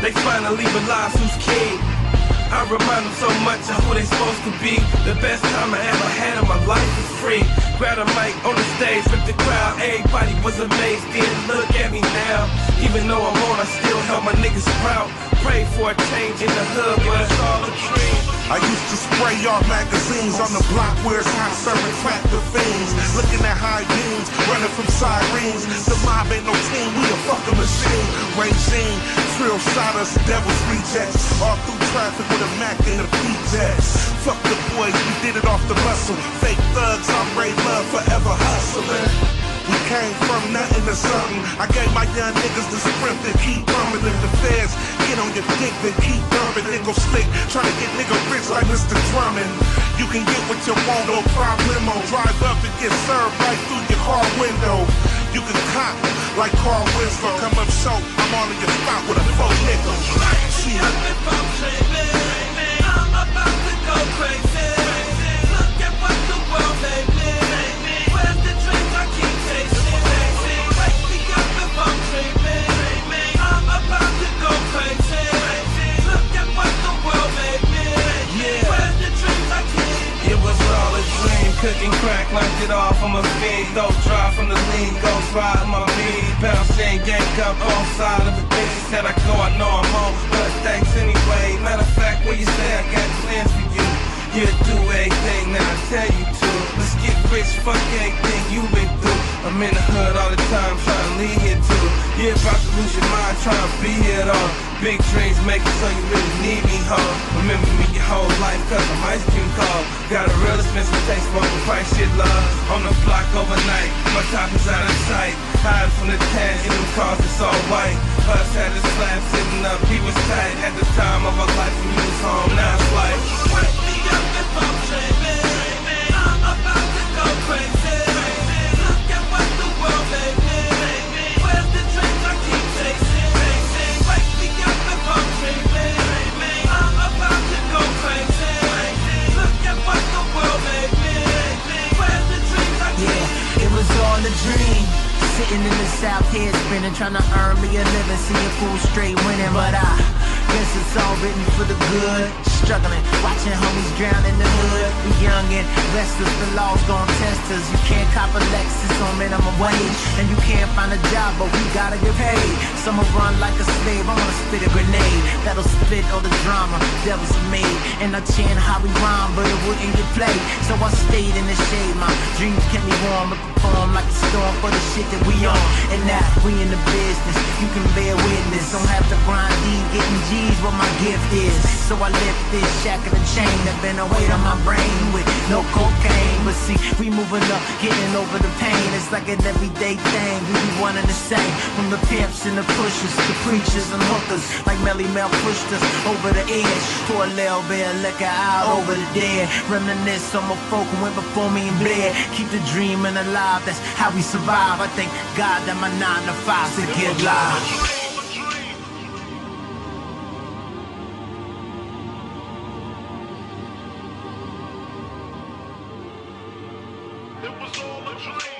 They finally realize who's king. I remind them so much of who they supposed to be. The best time I ever had in my life is free. Grab a mic on the stage with the crowd. Everybody was amazed. Then look at me now. Even though I'm on, I still help my niggas proud. Pray for a change in the hood, but it's all a dream. I used to spray y'all magazines on the block where it's hot serving crack to fiends. Looking at high beams, running from sirens. The mob ain't no team, we a fucking machine. Regime, shotters, devil's rejects. All through traffic with a Mac and a P-Jets. Fuck the boys, we did it off the muscle. Fake thugs, I'm Ray Love, forever hustling. We came from nothing to something. I gave my young niggas the sprint and keep bumping. If the feds get on your dick, then keep dumping. Nigga slick, trying to get nigga rich like Mr. Drummond. You can get what you want, no problemo. Drive up and get served right through your car window. You can cop like Carl Winslow. Come up short, I'm on in your spot with a full nickel. Shit. I'm about to go crazy. Look at what the world made me. Where's the dreams I keep chasing? Wake me up if I'm dreaming. I'm about to go crazy. Look at what the world made me. Where's the dreams I keep? It was all a dream. Cooking crack, learned it all from a fiend. Dope from the lean, ghost ride my beat. Bouncing, gang up on side of the bitch. Said I go, I know I'm home. But thanks anyway. Matter of fact, what you say, I got plans for you. You do everything that I tell you to. Let's get rich, fuck everything you've been through. I'm in the hood all the time, trying to lead here too. You're about to lose your mind, trying to be here at all. Big dreams make it so you really need me huh? Remember me cause I'm ice cream cold. Got a real expensive taste, smoking price shit love. On the block overnight, my top is out of sight. Hide from the tags, in them cars, it's all white. Us had a slab sitting up, he was tight. At the time of our life, you was home, now all a dream. Sitting in the south here spinning, trying to earn me a living, see a fool straight winning, but I guess it's all written for the good. Struggling, watching homies drown in the hood. We young and restless, the law's gon' test us. You can't cop a Lexus on minimum wage, and you can't find a job, but we gotta get paid. Some will run like a slave, I wanna spit a grenade that'll split all the drama. Devils made, and I chant how we rhyme, but it wouldn't get played. So I stayed in the shade. My dreams kept me warm, but perform like a storm for the shit that we on. And now we in the business, you can bear witness. Don't have to grind getting G's what my gift is. So I lift this shack of the chain that been a weight on my brain with no cocaine. But see, we moving up, getting over the pain. It's like an everyday thing. We be one and the same. From the pimps and the pushers, the preachers and hookers. Like Melle Mel pushed us over the edge. Pour a little bit of liquor out over the dead. Reminisce on my folk who went before me and bled. Keep the dreaming alive, that's how we survive. I thank God that my 9 to 5 to get live. It was all a dream.